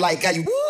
Like how you. Woo!